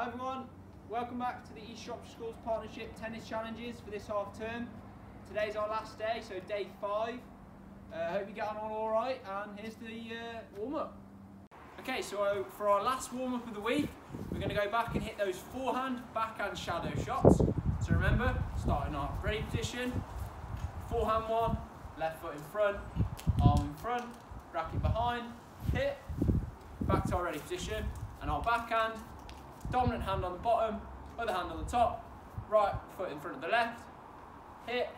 Hi everyone, welcome back to the East Shropshire Schools Partnership Tennis Challenges for this half term. Today's our last day, so day five. I uh, hope you get on all right, and here's the uh, warm-up. Okay, so for our last warm-up of the week, we're going to go back and hit those forehand, backhand shadow shots. So remember, starting our ready position, forehand one, left foot in front, arm in front, racket behind, hit, back to our ready position, and our backhand, dominant hand on the bottom, other hand on the top, right foot in front of the left, hit,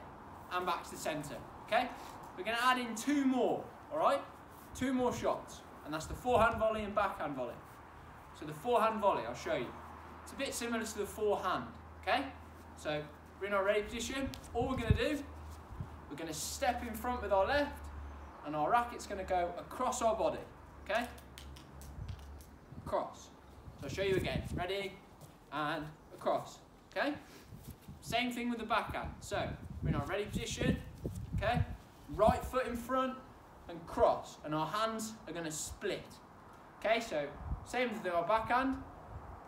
and back to the centre, okay? We're going to add in two more, all right? Two more shots, and that's the forehand volley and backhand volley. So the forehand volley, I'll show you. It's a bit similar to the forehand, okay? So we're in our ready position. All we're going to do, we're going to step in front with our left, and our racket's going to go across our body, okay? Across. So I'll show you again. Ready? And across. Okay? Same thing with the backhand. So we're in our ready position. Okay? Right foot in front and cross. And our hands are going to split. Okay? So same as our backhand.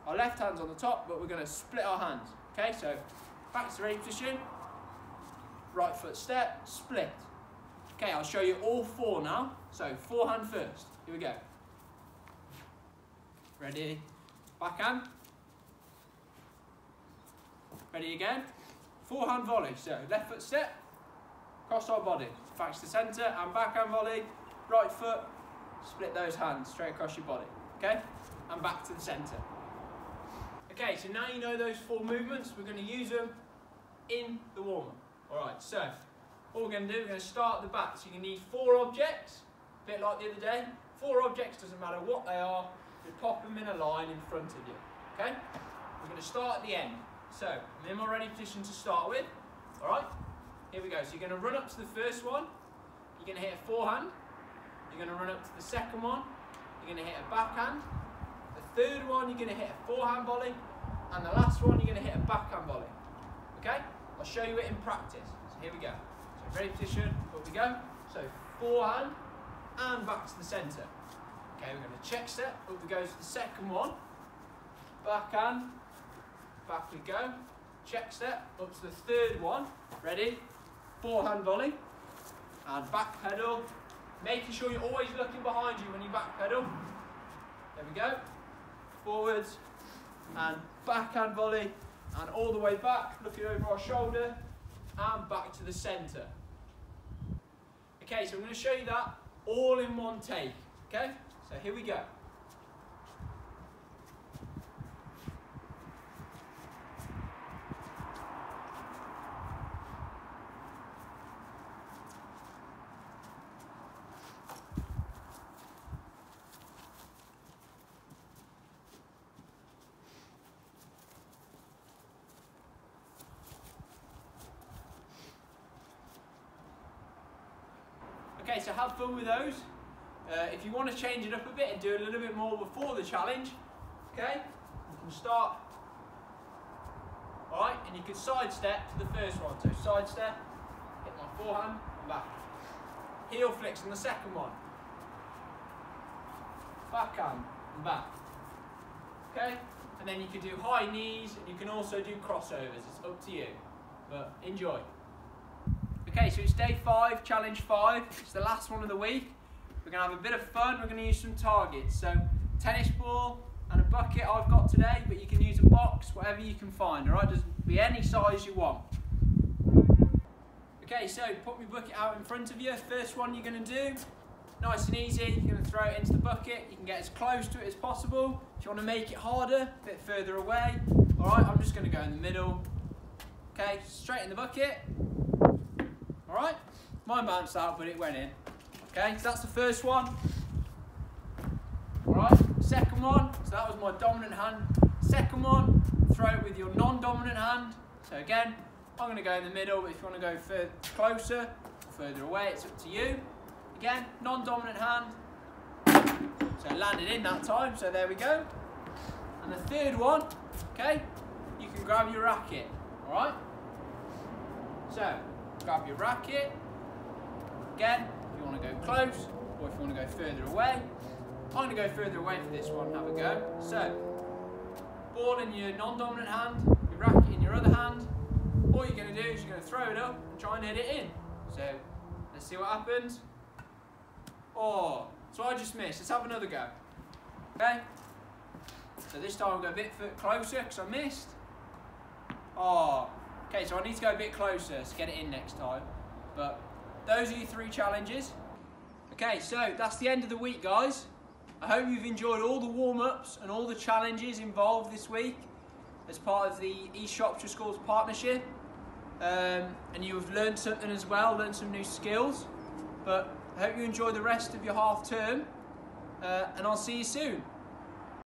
Our left hand's on the top, but we're going to split our hands. Okay? So back to ready position. Right foot step, split. Okay, I'll show you all four now. So forehand first. Here we go. Ready? Backhand. Ready again. Forehand volley. So left foot step, cross our body, back to the centre, and backhand volley. Right foot, split those hands straight across your body. Okay? And back to the centre. Okay, so now you know those four movements, we're going to use them in the warm-up. Alright, so what we're going to do, we're going to start at the back. So you need four objects, a bit like the other day. Four objects, doesn't matter what they are, you pop them in a line in front of you. Okay? We're going to start at the end. So, I'm in my ready position to start with. Alright? Here we go. So you're going to run up to the first one. You're going to hit a forehand. You're going to run up to the second one. You're going to hit a backhand. The third one, you're going to hit a forehand volley. And the last one, you're going to hit a backhand volley. Okay? I'll show you it in practice. So here we go. So ready position, up we go. So forehand and back to the centre. Okay, we're going to check step, up we go to the second one. Backhand, back we go. Check step, up to the third one. Ready? Forehand volley. And back pedal. Making sure you're always looking behind you when you back pedal. There we go. Forwards and backhand volley. And all the way back, looking over our shoulder. And back to the centre. Okay, so I'm going to show you that all in one take. Okay? So here we go. Okay, so have fun with those. Uh, if you want to change it up a bit and do a little bit more before the challenge, okay, you can start, alright, and you can side step to the first one. So side step, hit my forehand and back. Heel flicks on the second one. Backhand and back. Okay, and then you can do high knees and you can also do crossovers. It's up to you, but enjoy. Okay, so it's day five, challenge five. It's the last one of the week. Going to have a bit of fun. We're going to use some targets. So tennis ball and a bucket I've got today, but you can use a box, whatever you can find, all right? Just be any size you want. Okay, so put my bucket out in front of you. First one you're going to do, nice and easy. You're going to throw it into the bucket. You can get as close to it as possible. If you want to make it harder, a bit further away. All right, I'm just going to go in the middle. Okay, straight in the bucket. All right, mine bounced out, but it went in. Okay, so that's the first one. All right, second one, so that was my dominant hand. Second one, throw it with your non-dominant hand. So again, I'm gonna go in the middle, but if you wanna go further, closer, further away, it's up to you. Again, non-dominant hand. So landed in that time, so there we go. And the third one, okay, you can grab your racket, all right? So, grab your racket. Again, you want to go close or if you want to go further away. I'm going to go further away for this one, have a go. So, ball in your non-dominant hand, your racket in your other hand. All you're going to do is you're going to throw it up and try and hit it in. So let's see what happens. Oh, so I just missed. Let's have another go. Okay. So this time I'll go a bit closer because I missed. Oh, okay. So I need to go a bit closer to get it in next time. But those are your three challenges. Okay, so that's the end of the week, guys. I hope you've enjoyed all the warm-ups and all the challenges involved this week as part of the East Shropshire Schools partnership. Um, and you've learned something as well, learned some new skills. But I hope you enjoy the rest of your half term uh, and I'll see you soon.